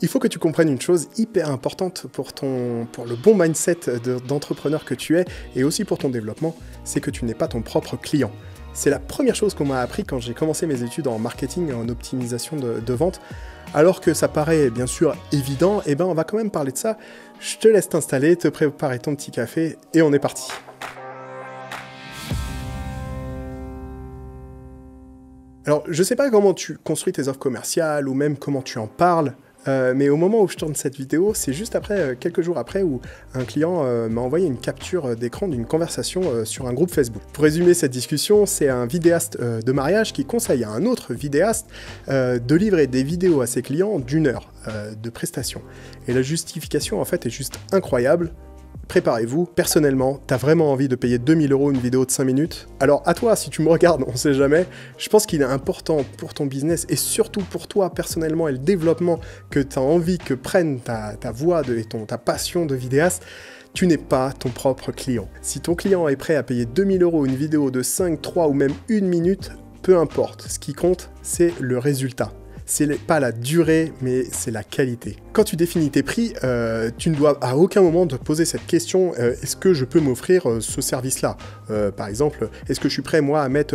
Il faut que tu comprennes une chose hyper importante pour, ton, pour le bon mindset d'entrepreneur que tu es et aussi pour ton développement, c'est que tu n'es pas ton propre client. C'est la première chose qu'on m'a appris quand j'ai commencé mes études en marketing et en optimisation de, vente. Alors que ça paraît bien sûr évident, eh ben on va quand même parler de ça. Je te laisse t'installer, te préparer ton petit café et on est parti. Alors, je ne sais pas comment tu construis tes offres commerciales ou même comment tu en parles, euh, mais au moment où je tourne cette vidéo, c'est juste après, euh, quelques jours après, où un client euh, m'a envoyé une capture d'écran d'une conversation sur un groupe Facebook. Pour résumer cette discussion, c'est un vidéaste de mariage qui conseille à un autre vidéaste de livrer des vidéos à ses clients d'une heure de prestation. Et la justification, en fait, est juste incroyable préparez-vous. Personnellement, t'as vraiment envie de payer 2000 euros une vidéo de 5 minutes? Alors à toi, si tu me regardes, on sait jamais, je pense qu'il est important pour ton business et surtout pour toi personnellement et le développement que tu as envie que prenne ta, voix et ton, ta passion de vidéaste, tu n'es pas ton propre client. Si ton client est prêt à payer 2000 euros une vidéo de 5, 3 ou même une minute, peu importe. Ce qui compte, c'est le résultat c'est pas la durée, mais c'est la qualité. Quand tu définis tes prix, euh, tu ne dois à aucun moment te poser cette question euh, est-ce que je peux m'offrir euh, ce service-là? Par exemple, est-ce que je suis prêt moi à mettre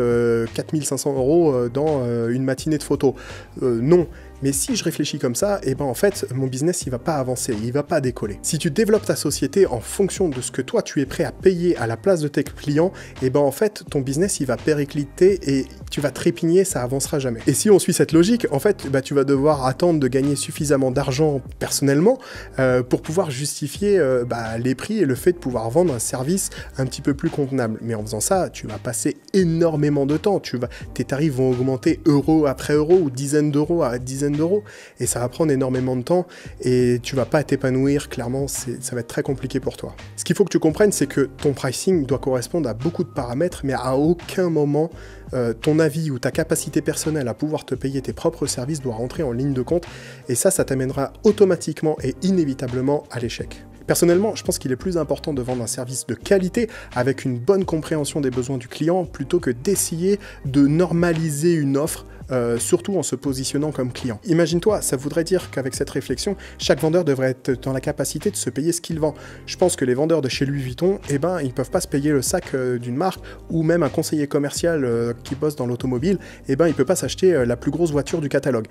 4500 euros dans une matinée de photos? Non. Mais si je réfléchis comme ça, et eh ben en fait, mon business il va pas avancer, il va pas décoller. Si tu développes ta société en fonction de ce que toi tu es prêt à payer à la place de tes clients, et eh ben en fait, ton business il va péricliter et tu vas trépigner, ça avancera jamais. Et si on suit cette logique, en fait, bah, tu vas devoir attendre de gagner suffisamment d'argent personnellement euh, pour pouvoir justifier euh, bah, les prix et le fait de pouvoir vendre un service un petit peu plus convenable. Mais en faisant ça, tu vas passer énormément de temps. Tu vas, tes tarifs vont augmenter euro après euro ou dizaines d'euros à dizaines d'euros et ça va prendre énormément de temps et tu vas pas t'épanouir, clairement, ça va être très compliqué pour toi. Ce qu'il faut que tu comprennes, c'est que ton pricing doit correspondre à beaucoup de paramètres, mais à aucun moment euh, ton avis ou ta capacité personnelle à pouvoir te payer tes propres services doit rentrer en ligne de compte et ça, ça t'amènera automatiquement et inévitablement à l'échec. Personnellement, je pense qu'il est plus important de vendre un service de qualité avec une bonne compréhension des besoins du client plutôt que d'essayer de normaliser une offre euh, surtout en se positionnant comme client. Imagine-toi, ça voudrait dire qu'avec cette réflexion, chaque vendeur devrait être dans la capacité de se payer ce qu'il vend. Je pense que les vendeurs de chez Louis Vuitton, eh ben, ils peuvent pas se payer le sac euh, d'une marque, ou même un conseiller commercial euh, qui bosse dans l'automobile, eh ben, il peut pas s'acheter la plus grosse voiture du catalogue.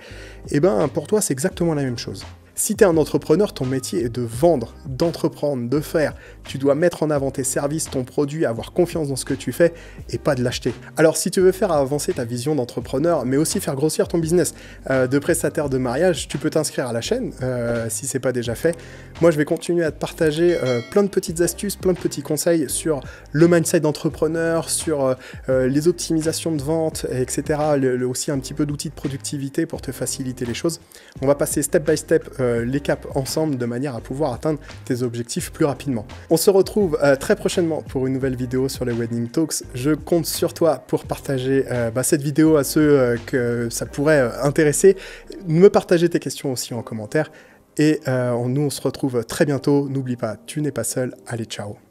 Eh ben, pour toi, c'est exactement la même chose. Si tu es un entrepreneur, ton métier est de vendre, d'entreprendre, de faire. Tu dois mettre en avant tes services, ton produit, avoir confiance dans ce que tu fais et pas de l'acheter. Alors si tu veux faire avancer ta vision d'entrepreneur, mais aussi faire grossir ton business euh, de prestataire de mariage, tu peux t'inscrire à la chaîne euh, si c'est pas déjà fait. Moi je vais continuer à te partager euh, plein de petites astuces, plein de petits conseils sur le mindset d'entrepreneur, sur les optimisations de vente, etc. aussi un petit peu d'outils de productivité pour te faciliter les choses. On va passer step by step euh, les caps ensemble de manière à pouvoir atteindre tes objectifs plus rapidement. On se retrouve euh, très prochainement pour une nouvelle vidéo sur les Wedding Talks. Je compte sur toi pour partager euh, bah, cette vidéo à ceux que ça pourrait intéresser. Me partager tes questions aussi en commentaire. Et nous, on se retrouve très bientôt. N'oublie pas, tu n'es pas seul. Allez, ciao